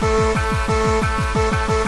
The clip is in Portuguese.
Música